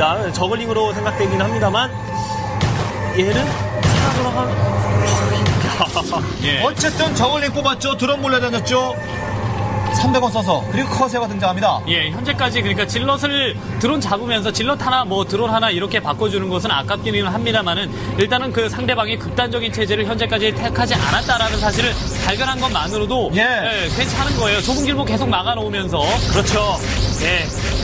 보입니다. 저글링으로 생각되긴 합니다만 얘는 살아 돌아가면 예. 어쨌든 저글링 뽑았죠. 드론 몰려다녔죠. 300원 써서 그리고 커세가 등장합니다. 예, 현재까지 그러니까 질럿을 드론 잡으면서 질럿 하나 뭐 드론 하나 이렇게 바꿔주는 것은 아깝기는 합니다만은 일단은 그 상대방이 극단적인 체제를 현재까지 택하지 않았다라는 사실을 발견한 것만으로도 예. 괜찮은 거예요. 좁은 길목 계속 막아놓으면서 그렇죠. 예.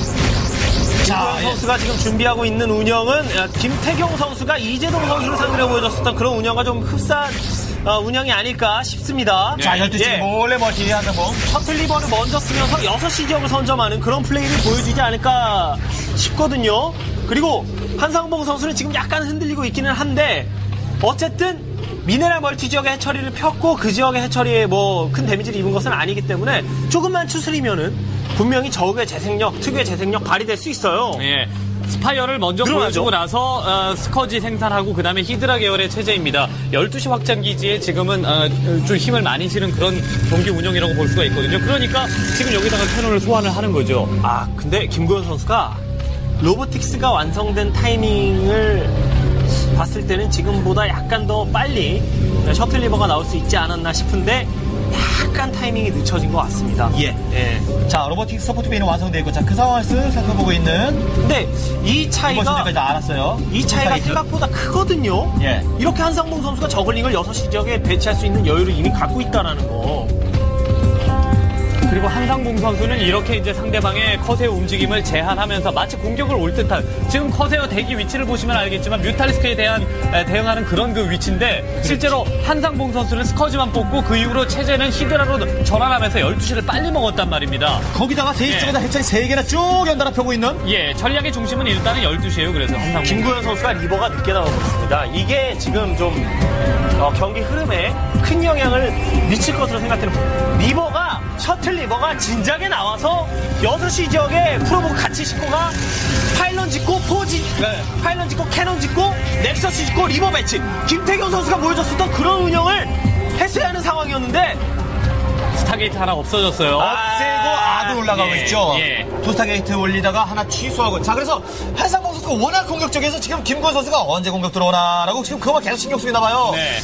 자, 김구현 예. 선수가 지금 준비하고 있는 운영은 어, 김태경 선수가 이재동 선수를 상대로 보여줬었던 그런 운영과 좀 흡사한 어, 운영이 아닐까 싶습니다. 자, 12시 예. 몰래 멀티 한다봉. 셔틀리버를 먼저 쓰면서 6시 지역을 선점하는 그런 플레이를 보여주지 않을까 싶거든요. 그리고 한상봉 선수는 지금 약간 흔들리고 있기는 한데 어쨌든 미네랄 멀티 지역의 해처리를 폈고 그 지역의 해처리에 뭐 큰 데미지를 입은 것은 아니기 때문에 조금만 추스리면은 분명히 적의 재생력, 특유의 재생력 발휘될 수 있어요. 예. spire를 먼저. 보여주고 나서 어, scourge 생산하고 그 다음에 히드라 계열의 체제입니다. 12시 확장 기지에 지금은 어, 좀 힘을 많이 실은 그런 경기 운영이라고 볼 수가 있거든요. 그러니까 지금 여기다가 cannon을 소환을 하는 거죠. 아, 근데 김구현 선수가 robotics가 완성된 타이밍을 봤을 때는 지금보다 약간 더 빨리 셔틀 reaver가 나올 수 있지 않았나 싶은데 타이밍이 늦춰진 것 같습니다. 예. 예. 자, robotic support bay는 완성되어 있고, 자, 그 상황을 쓱 살펴보고 있는 근데 이 차이가 다 알았어요. 이 차이가 사이트. 생각보다 크거든요. 예. 이렇게 한상봉 선수가 zergling을 6시 지역에 배치할 수 있는 여유를 이미 갖고 있다는 거. 그리고 한상봉 선수는 이렇게 이제 상대방의 corsair 움직임을 제한하면서 마치 공격을 올 듯한 지금 corsair 대기 위치를 보시면 알겠지만 mutalisk에 대한 에, 대응하는 그런 그 위치인데 실제로 한상봉 선수는 scourge만 뽑고 그 이후로 체제는 hydra로 전환하면서 12시를 빨리 먹었단 말입니다. 거기다가 세이 예. 쪽에다 hatchery 3개나 쭉 연달아 펴고 있는 예, 전략의 중심은 일단은 12시예요. 그래서 한상봉. 김구현 선수가 reaver가 늦게 나오고 있습니다. 이게 지금 좀 어, 경기 흐름에 큰 영향을 미칠 것으로 생각되는 reaver가 셔틀 reaver가 진작에 나와서 6시 지역에 probe고 같이 싣고 가 pylon 짓고 forge 네. pylon 짓고 cannon 짓고 nexus 짓고 reaver 배치 김택용 선수가 보여줬었던 그런 운영을 했어야 하는 상황이었는데 stargate 하나 없어졌어요. 없애고 아둔 올라가고 예, 있죠. 예. 투 stargate 올리다가 하나 취소하고. 자, 그래서 한상봉 선수가 워낙 공격적이어서 지금 김구현 선수가 언제 공격 들어오나라고 지금 그거만 계속 신경 쓰이나 봐요. 네.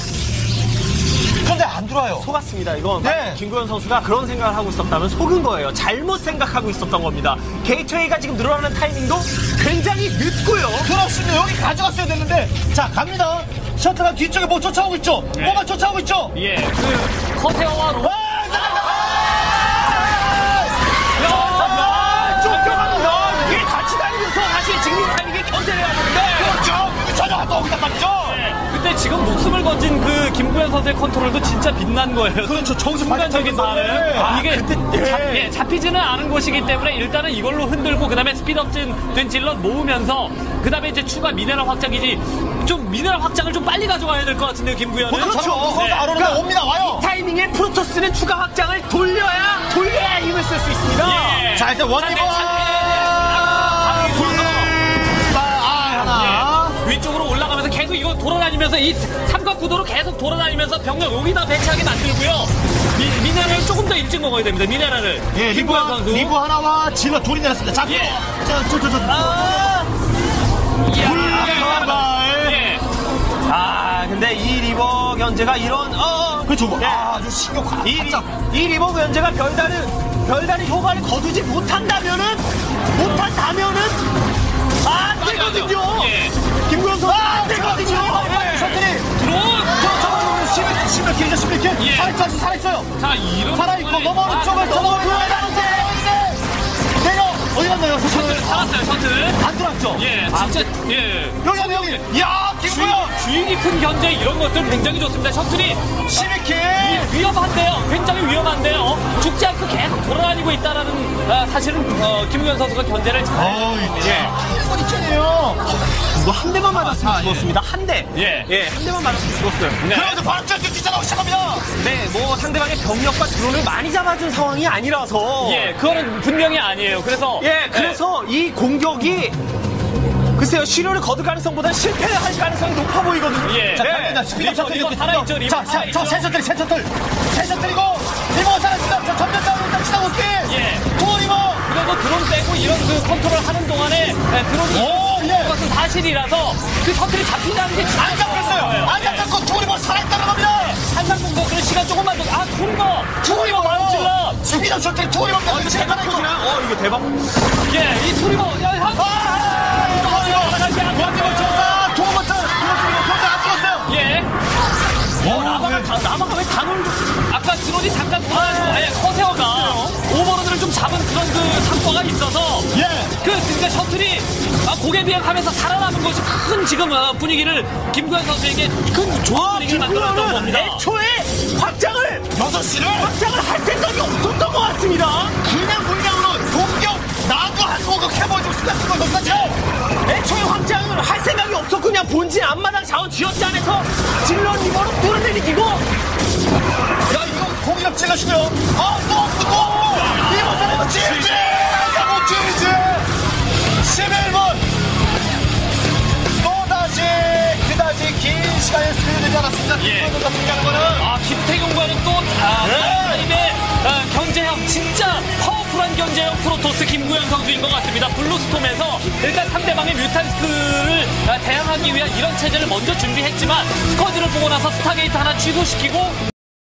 그런데 안 들어와요. 속았습니다. 이건 네. 김구현 선수가 그런 생각을 하고 있었다면 속은 거예요. 잘못 생각하고 있었던 겁니다. gateway가 지금 늘어나는 타이밍도 굉장히 늦고요. 그렇습니다. 여기 가져갔어야 됐는데. 자, 갑니다. 셔틀이 뒤쪽에 뭐 쫓아오고 있죠? 네. 뭐가 쫓아오고 있죠? 예, 그 커세어와 로 와, 아, 쫓겨갑니다. 이게 같이 다니면서 사실 지금 이 타이밍에 견제를 해야 되는데. 그렇죠. 찾아왔다 오기란 말이죠. 네. 근데 지금 목숨을 건진 그 김구현 선수의 컨트롤도 진짜 빛난 거예요. 그렇죠. 정신 순간적인 반응. 아, 이게 근데, 잡, 예. 예, 잡히지는 않은 것이기 때문에 일단은 이걸로 흔들고 그다음에 speed up 된 zealot 모으면서 그다음에 이제 추가 미네랄 확장이지 좀 미네랄 확장을 좀 빨리 가져가야 될 것 같은데요, 김구현은. 그렇죠. 선수 네. 안 오는데 옵니다. 와요. 타이밍에 프로토스는 추가 확장을 돌려야 돌려야 힘을 쓸 수 있습니다. 예. 자, 일단 one reaver. 계속 이거 돌아다니면서 이 삼각구도로 계속 돌아다니면서 병력 여기다 배치하게 만들고요. 미, 미네랄을 조금 더 일찍 먹어야 됩니다. 미네랄을. 예, 리버, 김구현 선수. reaver 하나와 zealot 둘이 내렸습니다. 자, 예. 자, 저, 저, 저. 아, 불가발. 예. 아, 근데 이 리버 견제가 이런 어, 그렇죠. 예. 아, 아주 신경 과- 이, 바짝. 이 리버 견제가 별다른 별다른 효과를 거두지 못한다면은 못한다면은 살아있어, 살아있어요. 자, 이런. 살아있고, 상황이- 넘어오는 아, 쪽을 넘어오는데. 내려. 어디 갔나요, 셔틀 셔틀? 살았어요, 셔틀. 안 들어왔죠? 예, 진짜, 예. 여기, 여기, 여기. 이야, 주의, 김구현. 주의 깊은 견제 이런 것들 굉장히 좋습니다. 셔틀이 12킬. 위험한데요. 굉장히 위험한데요. 죽지 않고 계속 돌아다니고 있다라는 아, 사실은 어, 김구현 선수가 견제를 잘. 어우, 예. 이건 있잖아요. 이거 한 대만 맞았으면 아, 예. 죽었습니다. 한 대. 예. 예, 한 대만 맞았으면 죽었어요. 네. 그래도 바로 쩔 뛰쳐나오기 시작합니다. 네, 뭐 상대방의 병력과 드론을 많이 잡아준 상황이 아니라서. 예, 그거는 분명히 아니에요. 그래서 예, 그래서 이 공격이 글쎄요 실효를 거둘 가능성보다 실패를 할 가능성이 높아 보이거든요. 예. 자, 네. 갑니다. 스피드 리버, 리버 살아있죠, 리버 자, 자, 살아있죠. 저 세셔틀, 세셔틀. 세셔틀이고, 리버 살아있습니다. 저 볼게. 예. 투어 리버. 그래도 드론 빼고 이런 그 컨트롤 하는 동안에 예, 드론이 오, 것은 사실이라서 그 셔틀이 잡힌다는 게 안 잡혔어요. 안 잡혔고 투리버 살아있다는 겁니다. 한상봉 선수는 시간 조금만 더. 아, 투리버! 투리버 마운질러! 수비전 셔틀 투리버입니다. 이거 대박 터지나요? 어, 이거 대박. 예, 이 투리버, 야, 한, 다시 한 번. 아, 두 번째 투리버 경기 안 죽었어요. 예. 어, 나마가, 다- 나마가 왜 단을, 아까 드론이 잠깐 돌아서, 아예 커세어가 오버로드를 좀 잡은 그런 그 상과가 있어서, 예. 그, 그러니까 셔틀이 아, 고개 비행하면서 살아남은 것이 큰 지금 어, 분위기를 김구현 선수에게 큰 좋은 분위기를 만들었던 겁니다. 애초에 확장을 6시를 확장을 할 생각이 없었던 것 같습니다. 그냥 물량으로 공격 나도 한 공격 해보지고 스타트 거 높았죠. 애초에 확장을 할 생각이 없었고 그냥 본진 앞마당 자원 지었지 안에서 질러 리버로 뚫어내리기고 야 이거 공격 찔러시고요. 아, 또 없고 또 예. 같은 경우는 아, 김태경과는 또, 아, 네. 타임의 아, 견제형, 진짜 powerful한 견제형 프로토스 김구현 선수인 것 같습니다. 블루스톰에서 일단 상대방의 mutalisk를 아, 대항하기 위한 이런 체제를 먼저 준비했지만 스커지를 보고 나서 stargate 하나 취소시키고